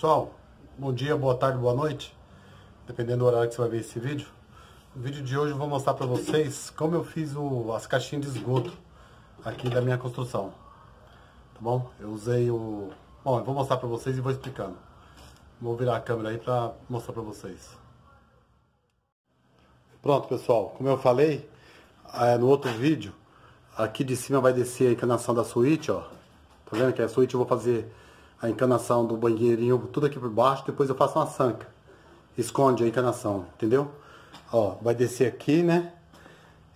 Pessoal, bom dia, boa tarde, boa noite, dependendo do horário que você vai ver esse vídeo. No vídeo de hoje eu vou mostrar para vocês como eu fiz o, as caixinhas de esgoto aqui da minha construção. Tá bom? Eu usei o... Bom, eu vou mostrar para vocês e vou explicando. Vou virar a câmera aí para mostrar para vocês. Pronto, pessoal, como eu falei é, no outro vídeo, aqui de cima vai descer a encanação da suíte, ó. Tá vendo que a suíte eu vou fazer a encanação do banheirinho tudo aqui por baixo, depois eu faço uma sanca. Esconde a encanação, entendeu? Ó, vai descer aqui, né?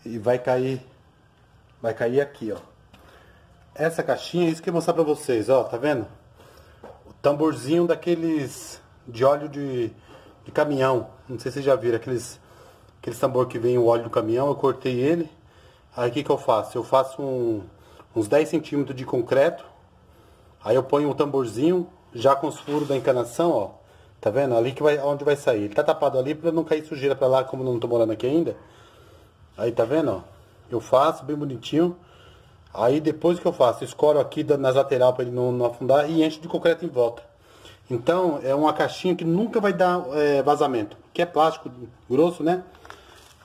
E vai cair, vai cair aqui, ó. Essa caixinha, isso que eu vou mostrar pra vocês, ó, tá vendo? O tamborzinho daqueles de óleo de, de caminhão. Não sei se vocês já viram, aqueles, aqueles tambor que vem o óleo do caminhão, eu cortei ele. Aí o que que eu faço? Eu faço um, uns 10 centímetros de concreto Aí eu ponho um tamborzinho, já com os furos da encanação, ó. Tá vendo? Ali que vai, onde vai sair. Ele tá tapado ali pra não cair sujeira pra lá, como não tô morando aqui ainda. Aí tá vendo, ó? Eu faço bem bonitinho. Aí depois que eu faço, escoro aqui nas lateral para ele não, não, afundar e encho de concreto em volta. Então é uma caixinha que nunca vai dar é, vazamento. Que é plástico grosso, né?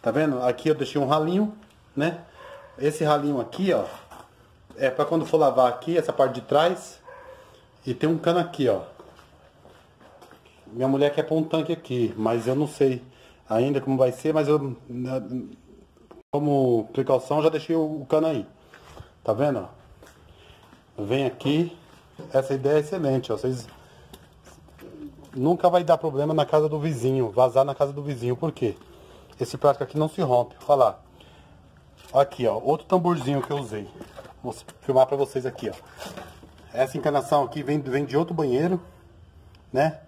Tá vendo? Aqui eu deixei um ralinho, né? Esse ralinho aqui, ó. É para quando for lavar aqui, essa parte de trás. E tem um cano aqui, ó. Minha mulher quer pôr um tanque aqui, mas eu não sei ainda como vai ser, mas eu, como precaução, já deixei o cano aí. Tá vendo? Vem aqui. Essa ideia é excelente, ó. Vocês nunca vai dar problema na casa do vizinho, vazar na casa do vizinho. Por quê? Esse plástico aqui não se rompe. Olha lá. Aqui, ó. Outro tamborzinho que eu usei. Vou filmar pra vocês aqui, ó. Essa encanação aqui vem, vem de outro banheiro, né?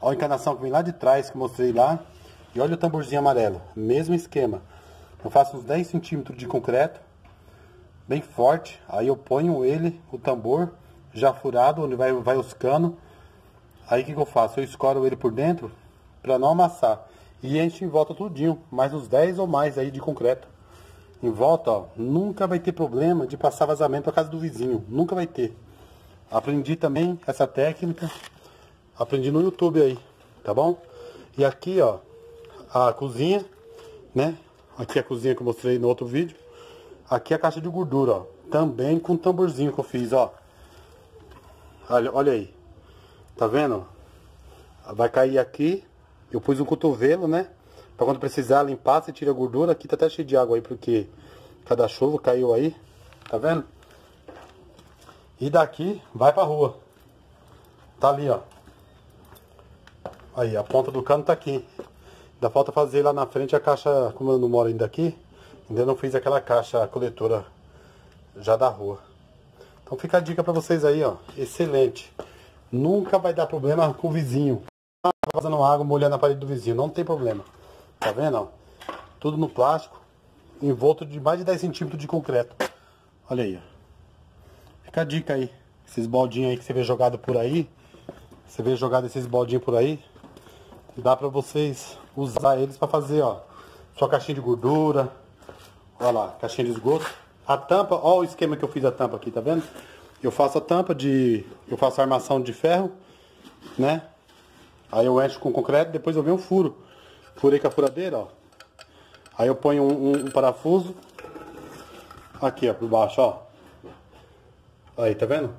Olha a encanação que vem lá de trás, que mostrei lá. E olha o tamborzinho amarelo, mesmo esquema. Eu faço uns 10 centímetros de concreto, bem forte. Aí eu ponho ele, o tambor, já furado, onde vai, vai os canos. Aí o que, que eu faço? Eu escoro ele por dentro, para não amassar. E enche em volta tudinho, mais uns 10 ou mais aí de concreto. Em volta, ó, nunca vai ter problema de passar vazamento para casa do vizinho. Nunca vai ter. Aprendi também essa técnica. Aprendi no YouTube aí, tá bom? E aqui, ó, a cozinha, né? Aqui a cozinha que eu mostrei no outro vídeo. Aqui a caixa de gordura, ó. Também com tamborzinho que eu fiz, ó. Olha, olha aí. Tá vendo? Vai cair aqui. Eu pus um cotovelo, né? Pra quando precisar limpar, você tira a gordura. Aqui tá até cheio de água aí, porque cada chuva caiu aí. Tá vendo? E daqui vai pra rua. Tá ali, ó. Aí, a ponta do cano tá aqui. Ainda falta fazer lá na frente a caixa, como eu não moro ainda aqui, ainda não fiz aquela caixa coletora já da rua. Então fica a dica pra vocês aí, ó. Excelente. Nunca vai dar problema com o vizinho. Tá vazando água, molhando a parede do vizinho. Não tem problema. Tá vendo, ó? Tudo no plástico. Envolto de mais de 10 centímetros de concreto. Olha aí, ó. Fica a dica aí. Esses baldinhos aí que você vê jogado por aí. Você vê jogado esses baldinhos por aí. Dá pra vocês usar eles pra fazer, ó. Sua caixinha de gordura. Olha lá, caixinha de esgoto. A tampa, ó o esquema que eu fiz a tampa aqui, tá vendo? Eu faço a tampa de... Eu faço a armação de ferro, né? Aí eu encho com concreto, depois eu venho um furo. Furei com a furadeira, ó. Aí eu ponho um, um, um parafuso. Aqui, ó, por baixo, ó. Aí, tá vendo?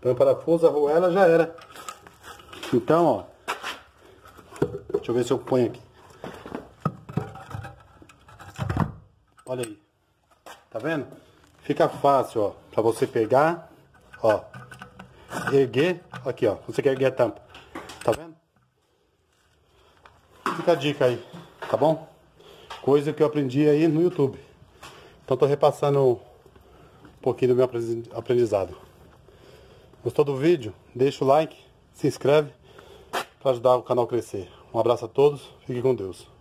Põe o parafuso, arruela, já era. Então, ó. Deixa eu ver se eu ponho aqui. Olha aí. Tá vendo? Fica fácil, ó. Pra você pegar, ó. Erguer. Aqui, ó. Você quer erguer a tampa. Tá vendo? Fica a dica aí. Tá bom? Coisa que eu aprendi aí no YouTube. Então tô repassando pouquinho do meu aprendizado. Gostou do vídeo? Deixa o like, se inscreve para ajudar o canal a crescer. Um abraço a todos, fique com Deus.